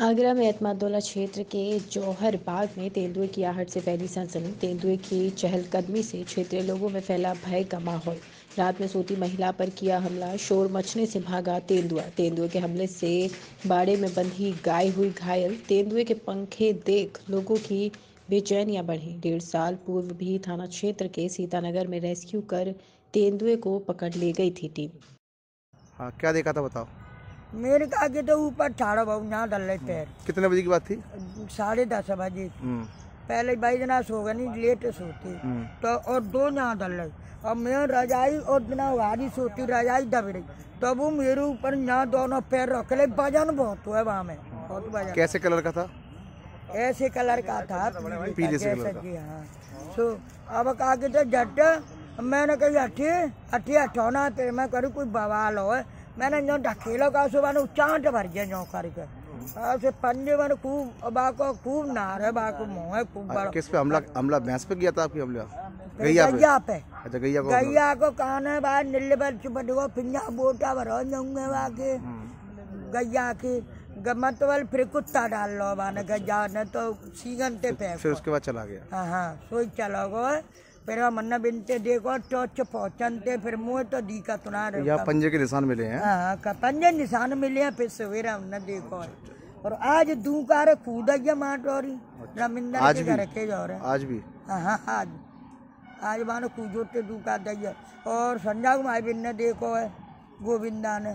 आगरा में एतमादुल्ला क्षेत्र के जौहर बाग में तेंदुए की आहट से फैली सनसनी। तेंदुए की चहलकदमी से क्षेत्रीय लोगों में फैला भय का माहौल। रात में सोती महिला पर किया हमला, शोर मचने से भागा तेंदुआ। तेंदुए के हमले से बाड़े में बंधी गाय हुई घायल। तेंदुए के पंखे देख लोगों की बेचैनियाँ बढ़ी। डेढ़ साल पूर्व भी थाना क्षेत्र के सीतानगर में रेस्क्यू कर तेंदुए को पकड़ ले गई थी टीम। हाँ क्या देखा था बताओ। मेरे का आगे तो ऊपर ठाड़ो बाबू यहाँ डल रहे पैर। कितने बजे की बात थी? साढ़े दस बजे। हम्म, पहले भाई जना सो गए नहीं लेट सोती। हम्म, तो और दो यहाँ डल रही और मैं रजाई और बिना वारी सोती रजाई दब रही। तो वो मेरे ऊपर यहाँ दोनों पैर रख ले वज़न बहुत हुआ वहाँ में। बहुत वज़न। कैसे कलर का था? ऐसे कलर का था। पीले से कलर का। हाँ। सो अब कहा कि तो जट मैंने कही अठी अठी अठौना तेरे मैं करूँ कोई बवाल हो मैंने जो ढकेलो का सो मैंने चाट भर गया जो करके। ऐसे पंजे मैंने खूब बाको खूब नार है बाको मुँह है खूब बड़ा। किस पे हमला हमला भैंस पे किया था आपकी हमला? गैया पे? गैया पे। अच्छा गैया को गैया को कान है बाहर नीले पर चुपट को पिंजा बोटा भरो जाऊँगे बाकी गैया की मतबल फिर कुत्ता डाल लो बाने गैया ने तो सीगन ते पे फिर उसके बाद चला गया। हाँ हाँ सोई चलो गो फिर मन्ना बिनते देखो टोच पहुंचनते फिर मुँह तो दिक्कत ना रहे यहाँ पंजे के निशान मिले हैं। हाँ हाँ का पंजे निशान मिले हैं फिर सवेरा हमने देखो। और आज दूकार कूद गया माटोरी रमिंदर आज के भी? घर के जा रहे आज भी? हाँ हाँ आज। आज मानो कूदोते दूका दैया और संजा कुमार बिन ने देखो है गोविंदा ने।